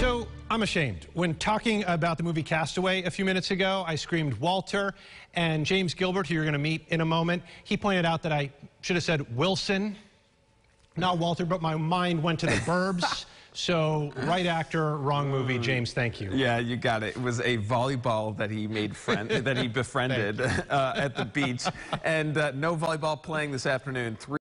So I'm ashamed. When talking about the movie Cast Away a few minutes ago, I screamed Walter and James Gilbert, who you're going to meet in a moment. He pointed out that I should have said Wilson, not Walter, but my mind went to the Burbs. So, right actor, wrong movie. James, thank you. Yeah, you got it. It was a volleyball that he made friend that he befriended uh, at the beach, and uh, no volleyball playing this afternoon. Three